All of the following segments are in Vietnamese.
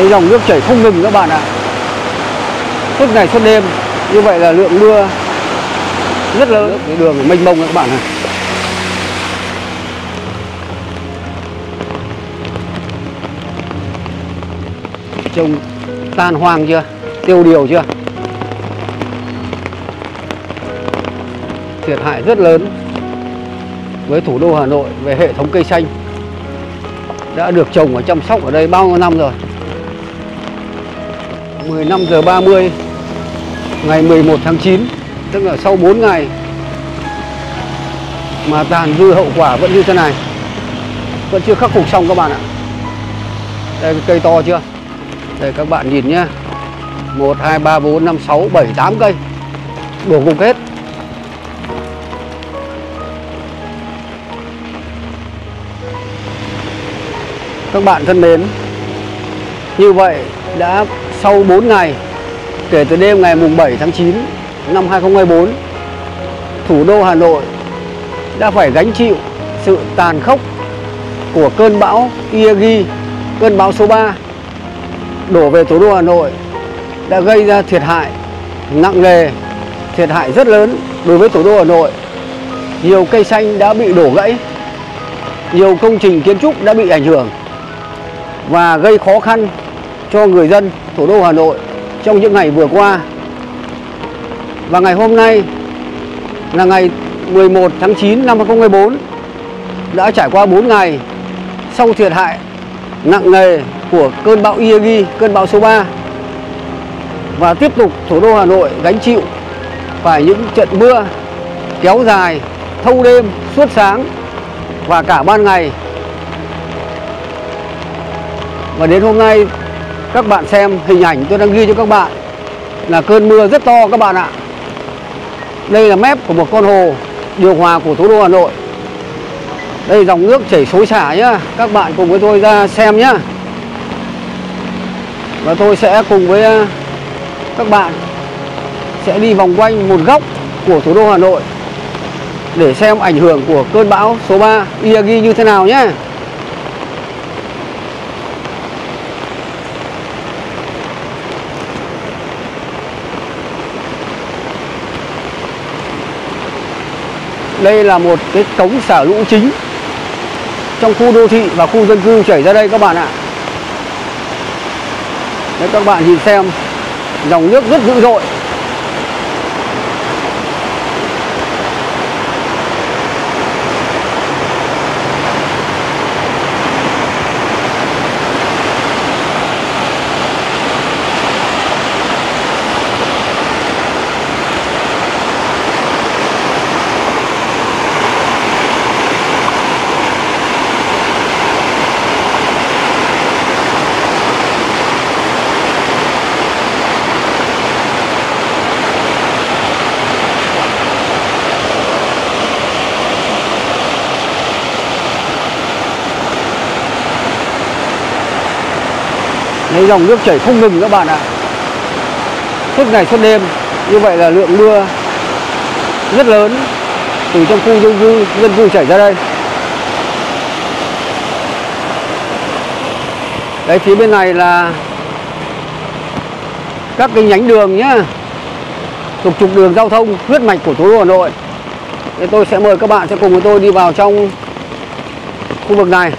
thấy dòng nước chảy không ngừng các bạn ạ. Suốt ngày suốt đêm như vậy là lượng mưa rất lớn. Cái đường mênh mông các bạn này trông tan hoang chưa? Tiêu điều chưa? Thiệt hại rất lớn với thủ đô Hà Nội về hệ thống cây xanh đã được trồng và chăm sóc ở đây bao nhiêu năm rồi 15 giờ 30 ngày 11 tháng 9 tức là sau 4 ngày mà tàn dư hậu quả vẫn như thế này. Vẫn chưa khắc phục xong các bạn ạ. Đây cây to chưa? Đây, các bạn nhìn nhé. 1 2 3 4 5 6 7 8 cây. Đổ gục hết. Các bạn thân mến, như vậy đã sau 4 ngày kể từ đêm ngày mùng 7 tháng 9 năm 2024 thủ đô Hà Nội đã phải gánh chịu sự tàn khốc của cơn bão Iagi, cơn bão số 3 đổ về thủ đô Hà Nội đã gây ra thiệt hại nặng nề, thiệt hại rất lớn đối với thủ đô Hà Nội. Nhiều cây xanh đã bị đổ gãy, nhiều công trình kiến trúc đã bị ảnh hưởng và gây khó khăn cho người dân thủ đô Hà Nội trong những ngày vừa qua. Và ngày hôm nay là ngày 11 tháng 9 năm 2024 đã trải qua 4 ngày sau thiệt hại nặng nề của cơn bão Yagi, cơn bão số 3 và tiếp tục thủ đô Hà Nội gánh chịu phải những trận mưa kéo dài thâu đêm suốt sáng và cả ban ngày và đến hôm nay các bạn xem hình ảnh tôi đang ghi cho các bạn là cơn mưa rất to các bạn ạ. Đây là mép của một con hồ, điều hòa của thủ đô Hà Nội. Đây dòng nước chảy xối xả nhá, các bạn cùng với tôi ra xem nhá. Và tôi sẽ cùng với à, các bạn sẽ đi vòng quanh một góc của thủ đô Hà Nội để xem ảnh hưởng của cơn bão số 3 Yagi như thế nào nhé. Đây là một cái cống xả lũ chính trong khu đô thị và khu dân cư chảy ra đây các bạn ạ. Đấy các bạn nhìn xem, dòng nước rất dữ dội dòng nước chảy không ngừng các bạn ạ. Suốt ngày suốt đêm, như vậy là lượng mưa rất lớn từ trong khu dân cư dân cư chảy ra đây. Đấy, phía bên này là các cái nhánh đường nhá trục trục đường giao thông huyết mạch của thủ đô Hà Nội. Thế tôi sẽ mời các bạn sẽ cùng với tôi đi vào trong khu vực này.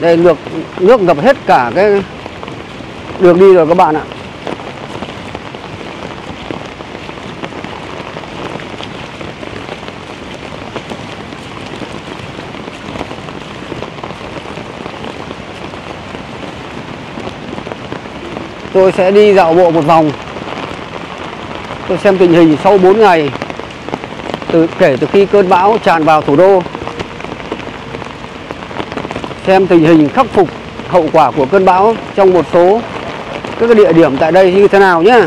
Đây, nước nước ngập hết cả cái đường đi rồi các bạn ạ. Tôi sẽ đi dạo bộ một vòng. Tôi xem tình hình sau 4 ngày, từ, kể từ khi cơn bão tràn vào thủ đô xem tình hình khắc phục hậu quả của cơn bão trong một số các địa điểm tại đây như thế nào nhé.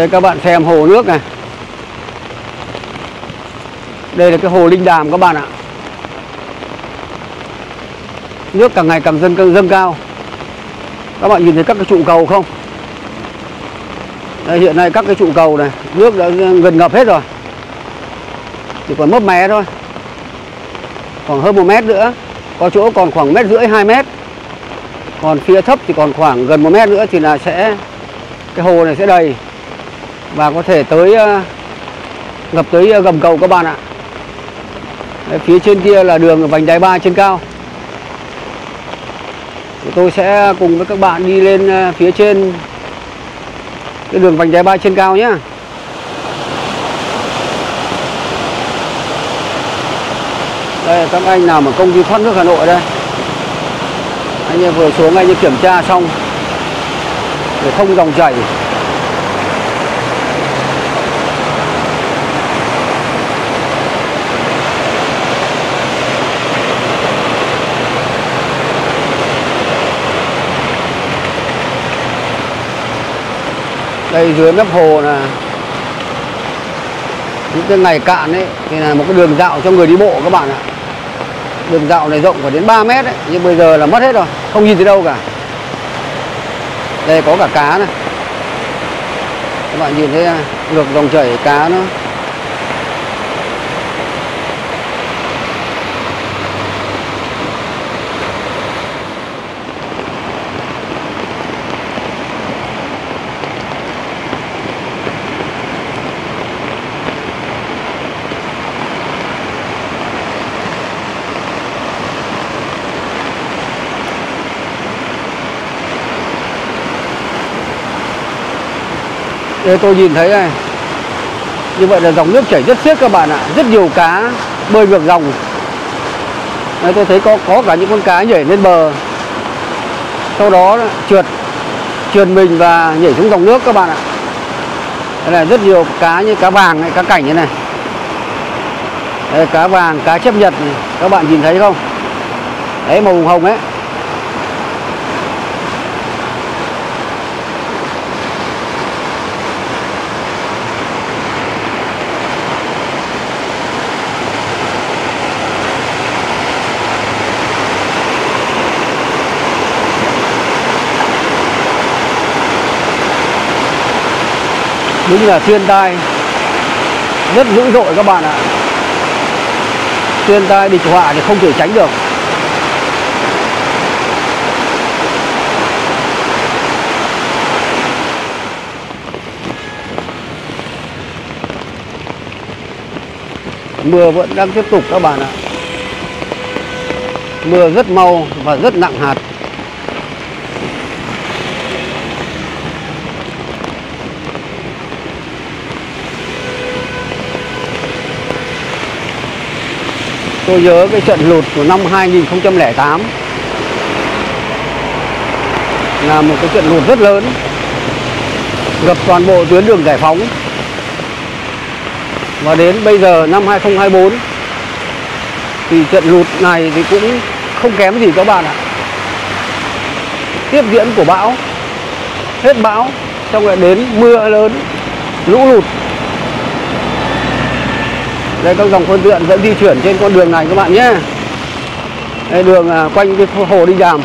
Đây các bạn xem hồ nước này. Đây là cái hồ Linh Đàm các bạn ạ. Nước càng ngày càng dâng, dâng cao. Các bạn nhìn thấy các cái trụ cầu không? Đây, Hiện nay các cái trụ cầu này Nước đã gần ngập hết rồi. Chỉ còn mấp mé thôi. Khoảng hơn một mét nữa. Có chỗ còn khoảng mét rưỡi 2 mét. Còn phía thấp thì còn khoảng gần một mét nữa Thì là sẽ Cái hồ này sẽ đầy. Và có thể tới ờ, Ngập tới ờ, gầm cầu các bạn ạ. Đấy, Phía trên kia là đường vành đai 3 trên cao. Thì tôi sẽ cùng với các bạn đi lên ờ, phía trên cái đường vành đai ba trên cao nhé đây các anh nào ở công ty thoát nước Hà Nội đây. Anh em vừa xuống anh ấy kiểm tra xong. Để không dòng chảy. Đây, dưới mép hồ là những cái ngày cạn ấy, thì là một cái đường dạo cho người đi bộ các bạn ạ. Đường dạo này rộng phải đến 3 mét ấy, nhưng bây giờ là mất hết rồi, không nhìn thấy đâu cả. Đây có cả cá này. Các bạn nhìn thấy ngược dòng chảy cá nó Đây tôi nhìn thấy này. Như vậy là dòng nước chảy rất xiết các bạn ạ. Rất nhiều cá bơi ngược dòng. Đây tôi thấy có có cả những con cá nhảy lên bờ. Sau đó trượt Trượt mình và nhảy xuống dòng nước các bạn ạ. Đây là rất nhiều cá như cá vàng này, cá cảnh như này. Đây, cá vàng, cá chép nhật này. Các bạn nhìn thấy không? Đấy màu hồng ấy. Đúng là thiên tai rất dữ dội các bạn ạ. Thiên tai địch họa thì không thể tránh được. Mưa vẫn đang tiếp tục các bạn ạ. Mưa rất mau và rất nặng hạt. Tôi nhớ cái trận lụt của năm 2008 là một cái trận lụt rất lớn ngập toàn bộ tuyến đường giải phóng. Và đến bây giờ, năm 2024 thì trận lụt này thì cũng không kém gì các bạn ạ. Tiếp diễn của bão, hết bão, xong lại đến mưa lớn, lũ lụt đây các dòng phương tiện vẫn di chuyển trên con đường này các bạn nhé. Đây đường à, quanh cái hồ đi đàm.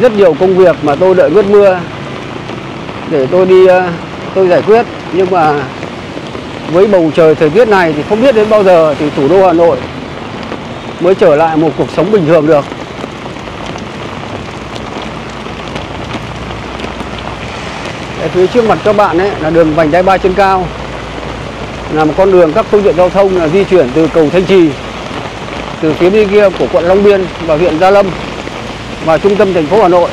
Rất nhiều công việc mà tôi đợi ngớt mưa để tôi đi à, tôi giải quyết. Nhưng mà với bầu trời thời tiết này thì không biết đến bao giờ thì thủ đô Hà Nội mới trở lại một cuộc sống bình thường được. Ở phía trước mặt các bạn ấy là đường vành đai ba trên cao. Là một con đường các phương tiện giao thông là di chuyển từ cầu Thanh Trì, từ phía bên kia của quận Long Biên và huyện Gia Lâm vào trung tâm thành phố Hà Nội.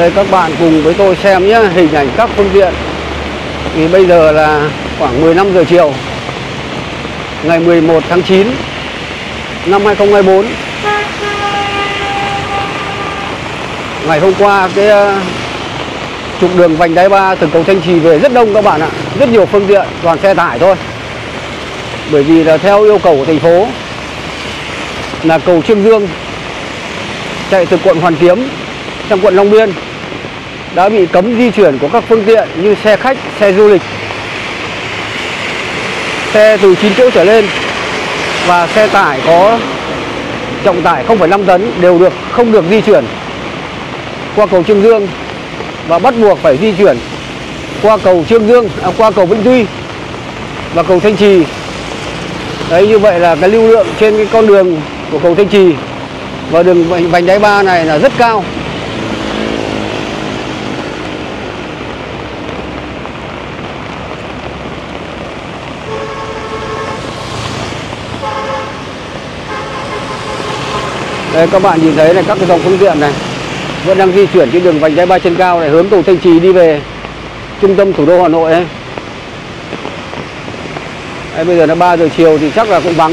Đây các bạn cùng với tôi xem nhé, hình ảnh các phương tiện. Thì bây giờ là khoảng 15 giờ chiều, ngày 11 tháng 9 năm 2024 ngày hôm qua cái ờ, trục đường vành đai ba từ cầu Thanh Trì về rất đông các bạn ạ. Rất nhiều phương tiện, toàn xe tải thôi. Bởi vì là theo yêu cầu của thành phố là cầu Trương Dương chạy từ quận Hoàn Kiếm sang quận Long Biên đã bị cấm di chuyển của các phương tiện như xe khách, xe du lịch, xe từ 9 chỗ trở lên và xe tải có trọng tải 0,5 tấn đều được không được di chuyển qua cầu Trương Dương và bắt buộc phải di chuyển qua cầu Trương Dương, à, qua cầu Vĩnh Tuy và cầu Thanh Trì. Đấy như vậy là cái lưu lượng trên cái con đường của cầu Thanh Trì và đường vành, vành đai ba này là rất cao. Đây các bạn nhìn thấy này các cái dòng phương tiện này vẫn đang di chuyển trên đường vành đai ba trên cao này hướng cầu Thanh Trì đi về trung tâm thủ đô Hà Nội ấy. Đấy, bây giờ là 3 giờ chiều thì chắc là cũng vắng.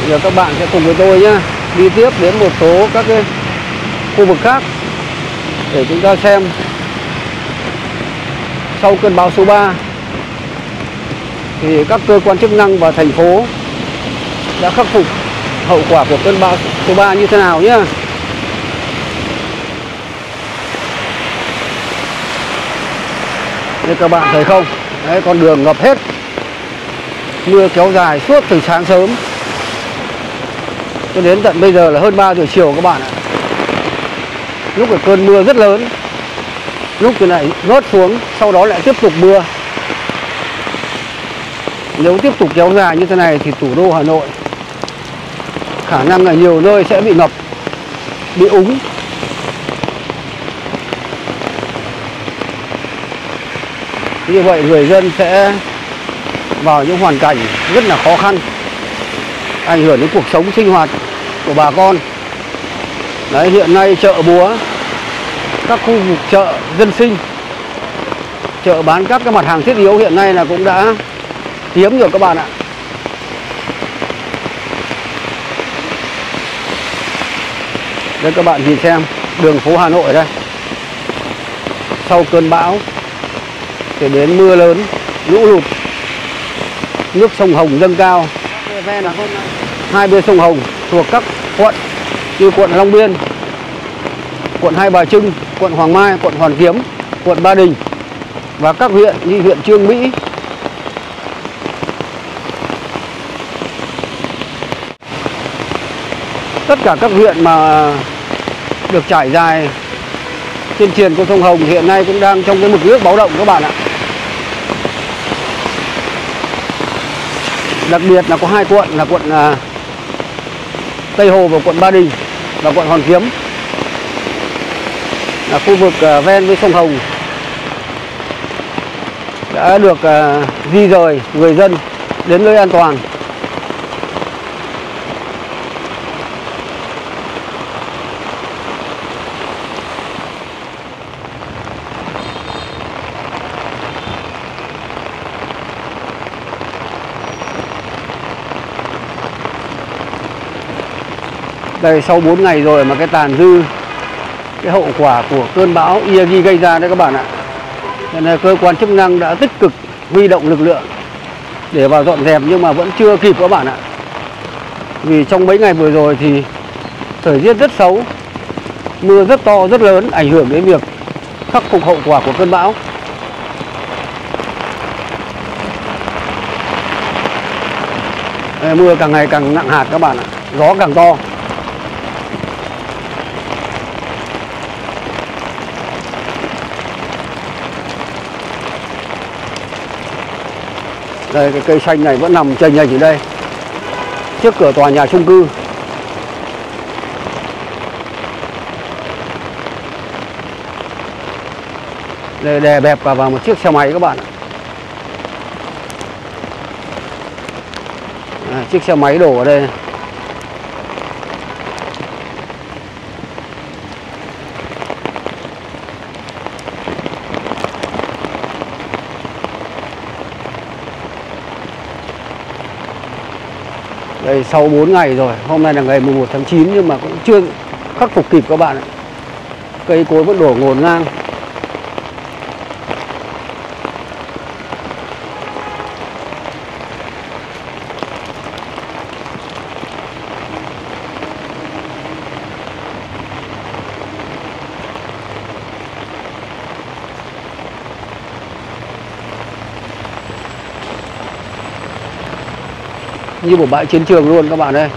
Bây giờ các bạn sẽ cùng với tôi nhé đi tiếp đến một số các cái khu vực khác để chúng ta xem sau cơn bão số 3 thì các cơ quan chức năng và thành phố đã khắc phục hậu quả của cơn bão số 3 như thế nào nhé. Như các bạn thấy không? Đấy, con đường ngập hết. Mưa kéo dài suốt từ sáng sớm cho đến tận bây giờ là hơn 3 giờ chiều các bạn ạ. Lúc là cơn mưa rất lớn lúc thì này rớt xuống, sau đó lại tiếp tục mưa. Nếu tiếp tục kéo dài như thế này thì thủ đô Hà Nội khả năng là nhiều nơi sẽ bị ngập, bị úng. Như vậy người dân sẽ vào những hoàn cảnh rất là khó khăn, ảnh hưởng đến cuộc sống sinh hoạt của bà con. Đấy, hiện nay chợ búa các khu vực chợ dân sinh. Chợ bán các cái mặt hàng thiết yếu hiện nay là cũng đã hiếm rồi các bạn ạ. Đây các bạn nhìn xem, đường phố Hà Nội đây. Sau cơn bão, thì đến mưa lớn, lũ lụt, nước sông Hồng dâng cao. Hai bên sông Hồng thuộc các quận như quận Long Biên, quận Hai Bà Trưng quận Hoàng Mai, quận Hoàn Kiếm, quận Ba Đình và các huyện như huyện Trương Mỹ, tất cả các huyện mà được trải dài trên triền của sông Hồng hiện nay cũng đang trong cái mực nước báo động các bạn ạ. Đặc biệt là có hai quận là quận à, Tây Hồ và quận Ba Đình và quận Hoàn Kiếm là khu vực à, ven với sông Hồng đã được à, di rời người dân đến nơi an toàn. Đây, sau 4 ngày rồi mà cái tàn dư cái hậu quả của cơn bão Yagi gây ra đấy các bạn ạ. Nên là cơ quan chức năng đã tích cực huy động lực lượng để vào dọn dẹp nhưng mà vẫn chưa kịp các bạn ạ. Vì trong mấy ngày vừa rồi thì thời tiết rất xấu, mưa rất to rất lớn ảnh hưởng đến việc khắc phục hậu quả của cơn bão. Mưa càng ngày càng nặng hạt các bạn ạ, gió càng to. Đây cái cây xanh này vẫn nằm chênh nhênh ở đây. Trước cửa tòa nhà chung cư. Đây đè bẹp cả vào một chiếc xe máy các bạn à, Chiếc xe máy đổ ở đây này. Đây sau 4 ngày rồi. Hôm nay là ngày 11 tháng 9 nhưng mà cũng chưa khắc phục kịp các bạn ạ. Cây cối vẫn đổ ngổn ngang. Như một bãi chiến trường luôn các bạn ơi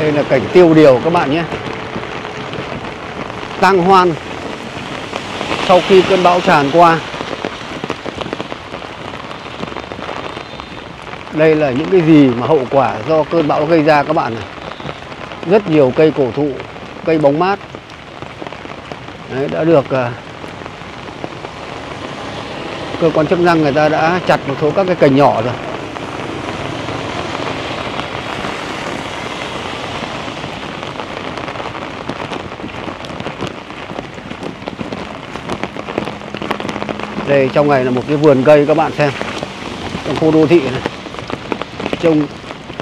Đây là cảnh tiêu điều các bạn nhé. Tăng hoan. Sau khi cơn bão tràn qua Đây là những cái gì mà hậu quả do cơn bão gây ra các bạn này Rất nhiều cây cổ thụ, cây bóng mát. Đấy, đã được uh, cơ quan chức năng người ta đã chặt một số các cái cành nhỏ rồi. Đây trong này là một cái vườn cây các bạn xem. Trong khu đô thị này. Trông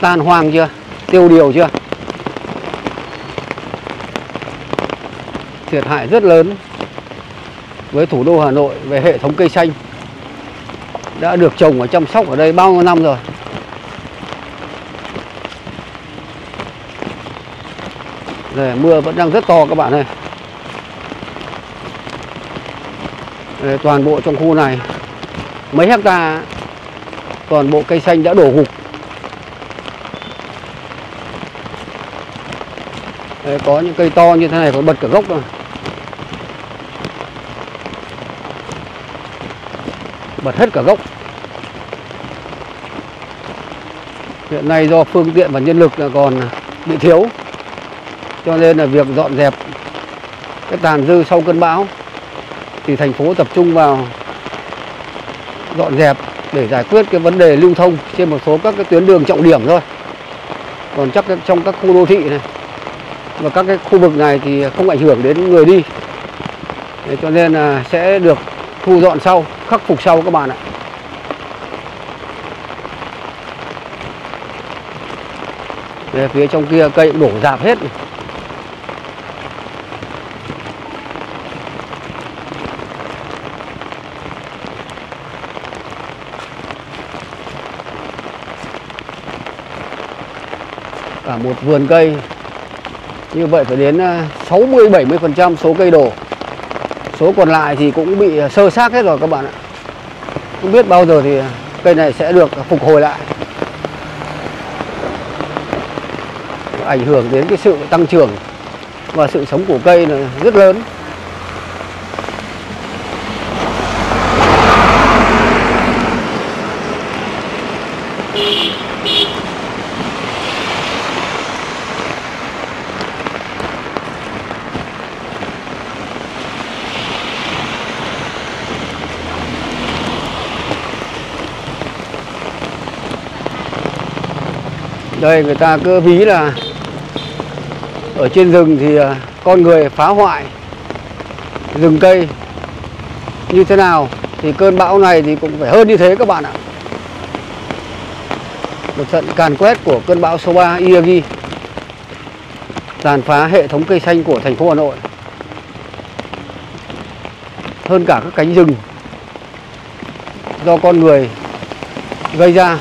tan hoang chưa? Tiêu điều chưa? Thiệt hại rất lớn Với thủ đô Hà Nội Về hệ thống cây xanh. Đã được trồng và chăm sóc ở đây bao nhiêu năm rồi? Đây, mưa vẫn đang rất to các bạn ơi Đây, toàn bộ trong khu này. Mấy hecta toàn bộ cây xanh đã đổ gục Đây, có những cây to như thế này còn bật cả gốc rồi. Bật hết cả gốc. Hiện nay do phương tiện và nhân lực là còn bị thiếu cho nên là việc dọn dẹp cái tàn dư sau cơn bão thì thành phố tập trung vào dọn dẹp để giải quyết cái vấn đề lưu thông trên một số các cái tuyến đường trọng điểm thôi. Còn chắc trong các khu đô thị này và các cái khu vực này thì không ảnh hưởng đến người đi. Thế cho nên là sẽ được thu dọn sau khắc phục sau các bạn ạ. Đây, phía trong kia cây cũng đổ dạp hết này. Một vườn cây. Như vậy phải đến ờ, 60 70% số cây đổ. Số còn lại thì cũng bị ờ, sơ xác hết rồi các bạn ạ. Không biết bao giờ thì ờ, cây này sẽ được phục hồi lại. Ảnh hưởng đến cái sự tăng trưởng và sự sống của cây là rất lớn. Đây, người ta cứ ví là ở trên rừng thì à, con người phá hoại rừng cây như thế nào thì cơn bão này thì cũng phải hơn như thế các bạn ạ. Một trận càn quét của cơn bão số 3 Iagi tàn phá hệ thống cây xanh của thành phố Hà Nội. Hơn cả các cánh rừng do con người gây ra.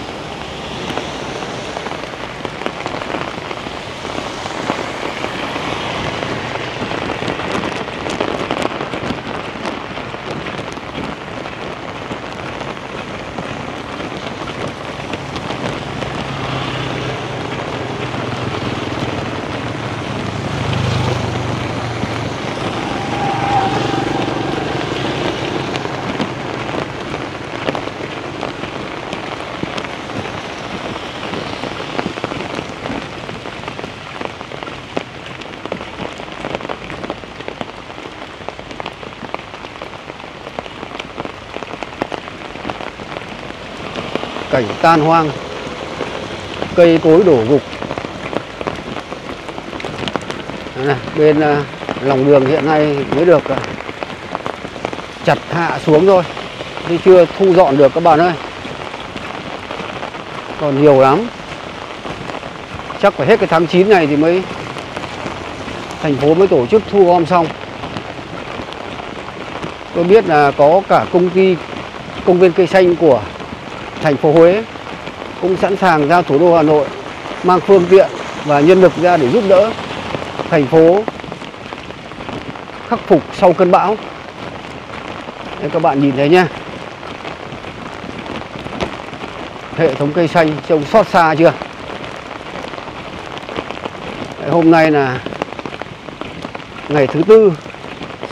Cảnh tan hoang cây cối đổ gục. Này, bên à, lòng đường hiện nay mới được à, chặt hạ xuống thôi chứ chưa thu dọn được các bạn ơi. Còn nhiều lắm. Chắc phải hết cái tháng 9 này thì mới thành phố mới tổ chức thu gom xong. Tôi biết là có cả công ty công viên cây xanh của thành phố Huế cũng sẵn sàng ra thủ đô Hà Nội mang phương tiện và nhân lực ra để giúp đỡ thành phố khắc phục sau cơn bão. Đây các bạn nhìn thấy nhé. Hệ thống cây xanh trông xót xa chưa? Đấy, hôm nay là ngày thứ tư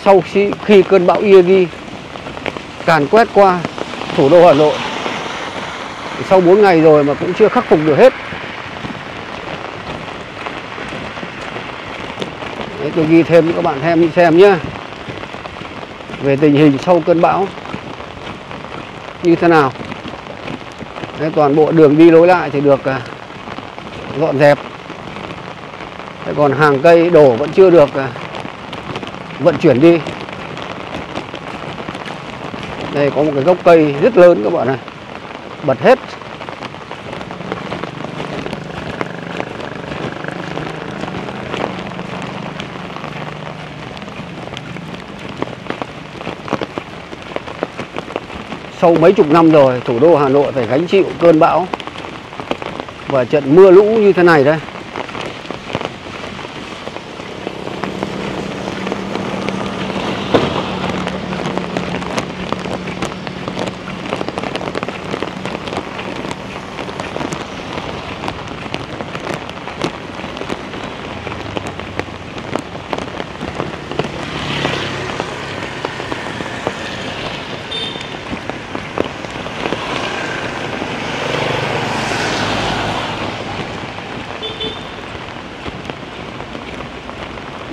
sau khi, khi cơn bão Yagi càn quét qua thủ đô Hà Nội sau 4 ngày rồi mà cũng chưa khắc phục được hết. Đấy, tôi ghi thêm cho các bạn xem đi xem nhé về tình hình sau cơn bão như thế nào? Đấy, toàn bộ đường đi lối lại thì được à, dọn dẹp. Đấy, còn hàng cây đổ vẫn chưa được à, vận chuyển đi. Đây có một cái gốc cây rất lớn các bạn này bật hết. Sau mấy chục năm rồi thủ đô Hà Nội phải gánh chịu cơn bão. Và trận mưa lũ như thế này đây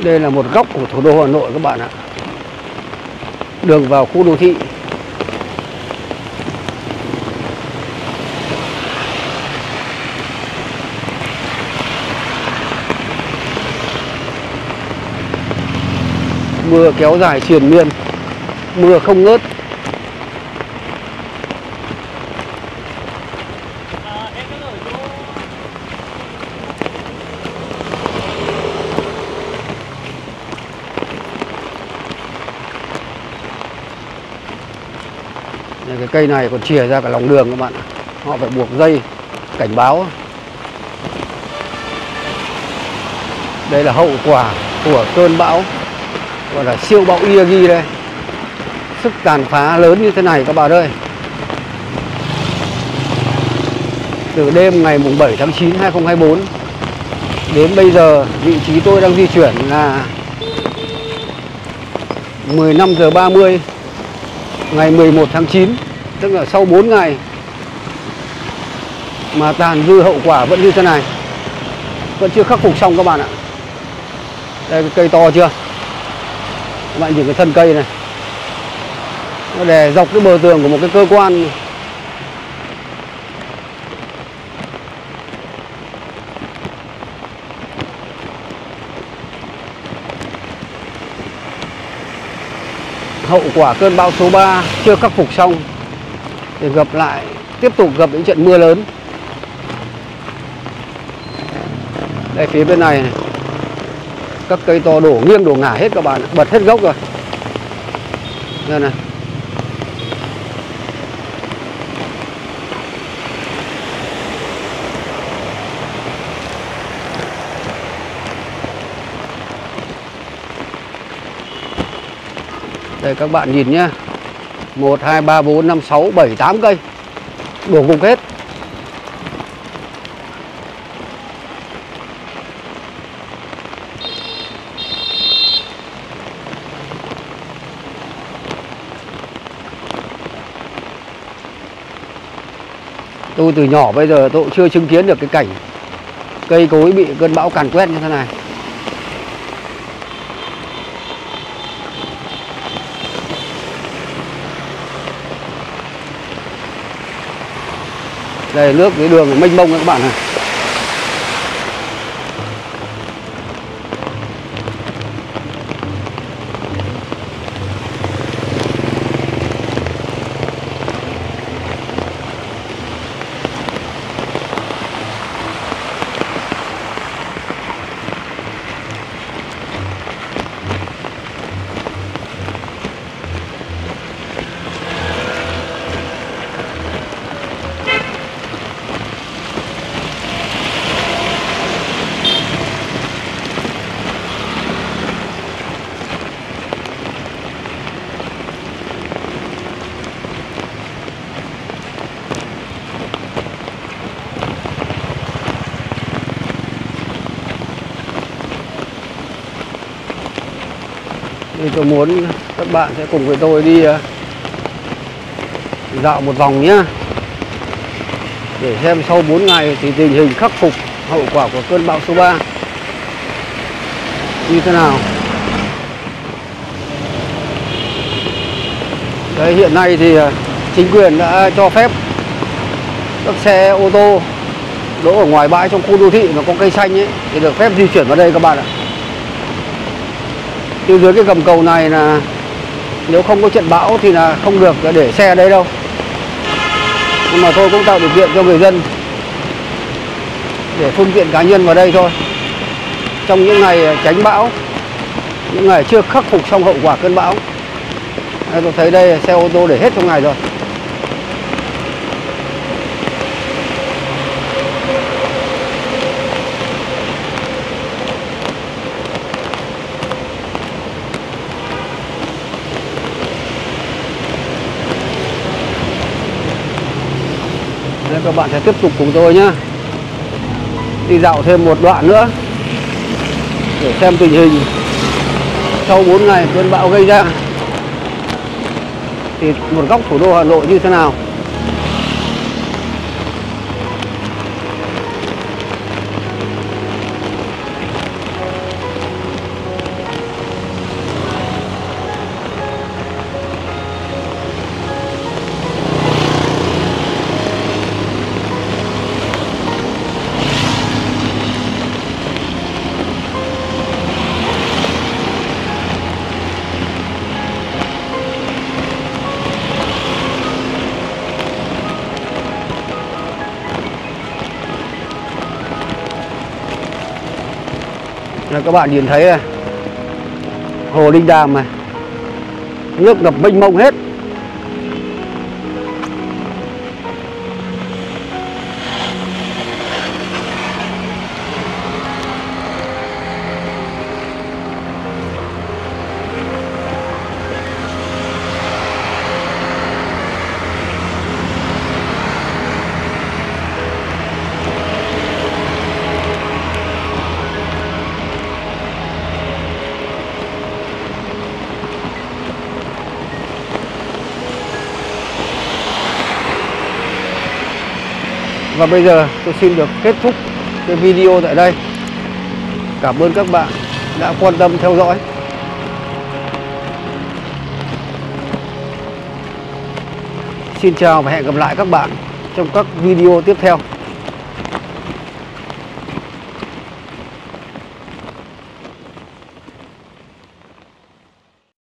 Đây là một góc của thủ đô Hà Nội các bạn ạ. Đường vào khu đô thị. Mưa kéo dài triền miên. Mưa không ngớt. Cây này còn chìa ra cả lòng đường các bạn. Họ phải buộc dây, cảnh báo. Đây là hậu quả của cơn bão, Gọi là siêu bão Yagi đây. Sức tàn phá lớn như thế này các bạn ơi. Từ đêm ngày mùng 7 tháng 9 2024 Đến bây giờ, vị trí tôi đang di chuyển là 15 giờ 30 ngày 11 tháng 9 tức là sau 4 ngày mà tàn dư hậu quả vẫn như thế này, vẫn chưa khắc phục xong các bạn ạ. Đây cây to chưa? Các bạn nhìn cái thân cây này. Nó đè dọc cái bờ tường của một cái cơ quan. Hậu quả cơn bão số 3 chưa khắc phục xong để gặp lại tiếp tục gặp những trận mưa lớn. Đây phía bên này, này. Các cây to đổ nghiêng đổ ngả hết các bạn bật hết gốc rồi. Đây này. Đây các bạn nhìn nhé 1, 2, 3, 4, 5, 6, 7, 8 cây. Đổ gục hết. Tôi từ nhỏ bây giờ tôi chưa chứng kiến được cái cảnh Cây cối bị cơn bão càn quét như thế này. Đây nước dưới đường mênh mông các bạn này. Tôi muốn các bạn sẽ cùng với tôi đi ờ, dạo một vòng nhé để xem sau 4 ngày thì tình hình khắc phục hậu quả của cơn bão số 3 như thế nào. Đấy, hiện nay thì ờ, chính quyền đã cho phép các xe ô tô đỗ ở ngoài bãi trong khu đô thị mà có cây xanh ấy thì được phép di chuyển vào đây các bạn ạ. Từ dưới cái gầm cầu này là nếu không có trận bão thì là không được để xe ở đây đâu. Nhưng mà tôi cũng tạo điều kiện cho người dân để phương tiện cá nhân vào đây thôi. Trong những ngày tránh bão, những ngày chưa khắc phục xong hậu quả cơn bão. Tôi thấy đây xe ô tô để hết trong ngày rồi. Các bạn sẽ tiếp tục cùng tôi nhé đi dạo thêm một đoạn nữa để xem tình hình. Sau 4 ngày cơn bão gây ra, thì một góc thủ đô Hà Nội như thế nào? Các bạn nhìn thấy này. Hồ linh đàm này. Nước ngập mênh mông hết. Và bây giờ tôi xin được kết thúc cái video tại đây. Cảm ơn các bạn đã quan tâm theo dõi. Xin chào và hẹn gặp lại các bạn trong các video tiếp theo.